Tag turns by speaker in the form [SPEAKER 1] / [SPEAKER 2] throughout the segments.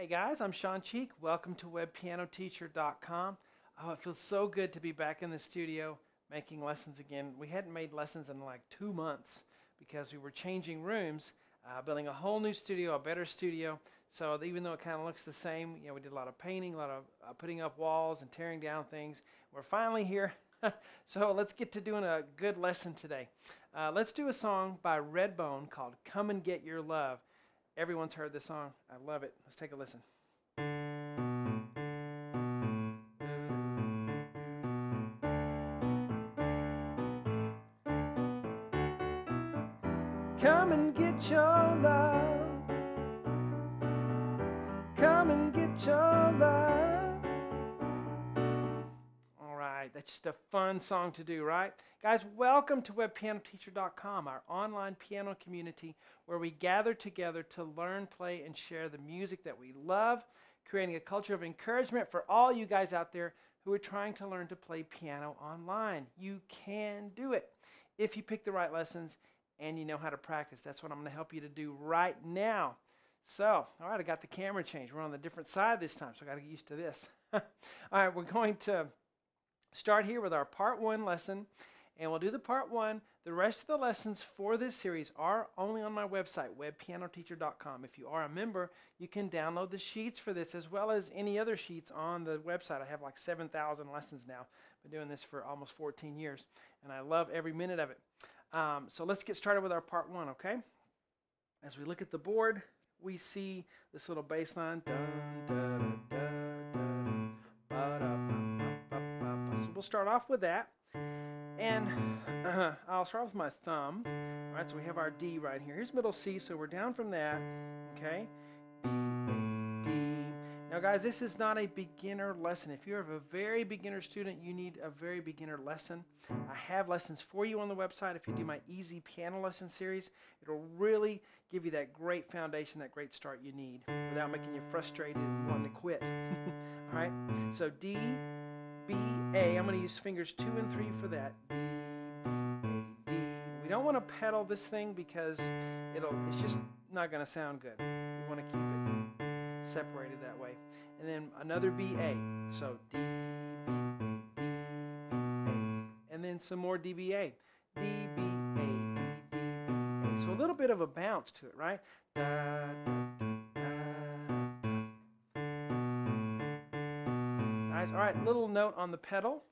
[SPEAKER 1] Hey guys, I'm Shawn Cheek. Welcome to webpianoteacher.com. Oh, it feels so good to be back in the studio making lessons again. We hadn't made lessons in like two months because we were changing rooms, uh, building a whole new studio, a better studio. So even though it kind of looks the same, you know, we did a lot of painting, a lot of uh, putting up walls and tearing down things. We're finally here. so let's get to doing a good lesson today. Uh, let's do a song by Redbone called Come and Get Your Love. Everyone's heard this song. I love it. Let's take a listen. Come and get your love. Come and get your love. Right, that's just a fun song to do, right? Guys, welcome to webpianoteacher.com, our online piano community where we gather together to learn, play, and share the music that we love, creating a culture of encouragement for all you guys out there who are trying to learn to play piano online. You can do it if you pick the right lessons and you know how to practice. That's what I'm going to help you to do right now. So, all right, I got the camera changed. We're on the different side this time, so I got to get used to this. all right, we're going to start here with our part one lesson, and we'll do the part one. The rest of the lessons for this series are only on my website, webpianoteacher.com. If you are a member, you can download the sheets for this as well as any other sheets on the website. I have like 7,000 lessons now. I've Been doing this for almost 14 years, and I love every minute of it. Um, so let's get started with our part one, okay? As we look at the board, we see this little bass line. So we'll start off with that. And uh, I'll start with my thumb. All right, so we have our D right here. Here's middle C, so we're down from that, okay? B, D. Now, guys, this is not a beginner lesson. If you're a very beginner student, you need a very beginner lesson. I have lessons for you on the website. If you do my easy piano lesson series, it'll really give you that great foundation, that great start you need without making you frustrated and wanting to quit. All right, so D, B, A. I'm going to use fingers two and three for that. D, B, A, D. We don't want to pedal this thing because it'll. It's just not going to sound good. We want to keep it separated that way. And then another B, A. So D, B, A, D, B, A. And then some more D, B, A. D, B, A, D, D, B, A. So a little bit of a bounce to it, right? Da, da, Nice. All right, little note on the pedal.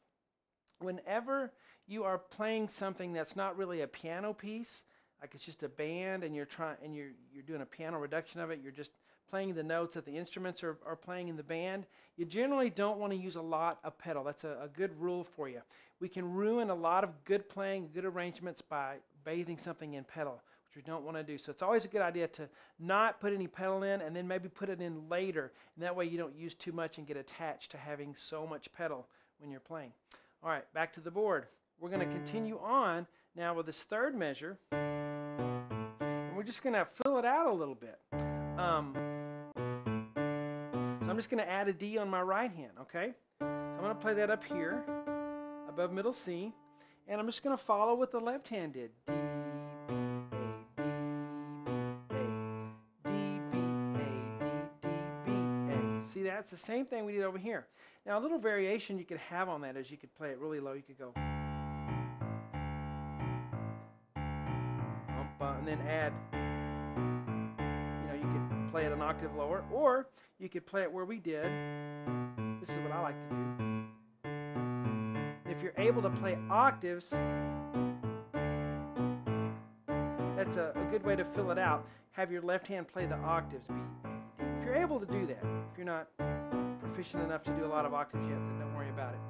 [SPEAKER 1] Whenever you are playing something that's not really a piano piece, like it's just a band and you're trying and you're you're doing a piano reduction of it, you're just playing the notes that the instruments are, are playing in the band, you generally don't want to use a lot of pedal. That's a, a good rule for you. We can ruin a lot of good playing, good arrangements by bathing something in pedal, which we don't want to do. So it's always a good idea to not put any pedal in and then maybe put it in later. And that way you don't use too much and get attached to having so much pedal when you're playing. All right, back to the board. We're going to continue on now with this third measure. And we're just going to fill it out a little bit. Um, so I'm just going to add a D on my right hand, okay? So I'm going to play that up here, above middle C, and I'm just going to follow what the left hand did. D, See, that's the same thing we did over here. Now, a little variation you could have on that is you could play it really low. You could go, and then add You know, you could play it an octave lower, or you could play it where we did. This is what I like to do. If you're able to play octaves, that's a, a good way to fill it out. Have your left hand play the octaves, B, A, D. If you're able to do that, if you're not proficient enough to do a lot of octaves yet, then don't worry about it.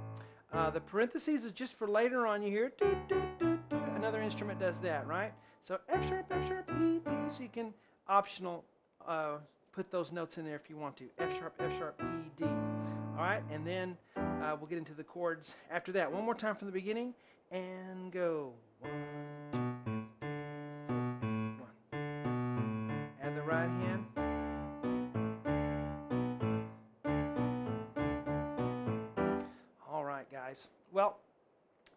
[SPEAKER 1] Uh, the parentheses is just for later on. You hear do, do, do, do. Another instrument does that, right? So F sharp, F sharp, E, D. So you can optional uh, put those notes in there if you want to. F sharp, F sharp, E, D. All right, and then uh, we'll get into the chords after that. One more time from the beginning, and go. One, two, three, four, one. Add the right hand. Well,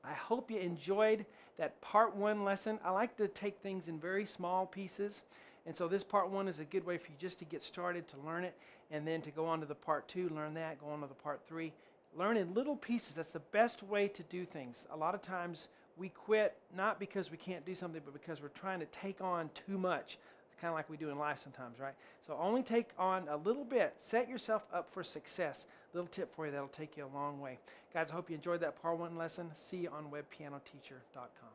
[SPEAKER 1] I hope you enjoyed that part one lesson. I like to take things in very small pieces And so this part one is a good way for you just to get started to learn it, and then to go on to the part two, learn that, go on to the part three. Learn in little pieces. That's the best way to do things. A lot of times we quit not because we can't do something, but because we're trying to take on too much. Kind of like we do in life sometimes, right? So only take on a little bit. Set yourself up for success. Little tip for you that'll take you a long way. Guys, I hope you enjoyed that part one lesson. See you on webpianoteacher.com.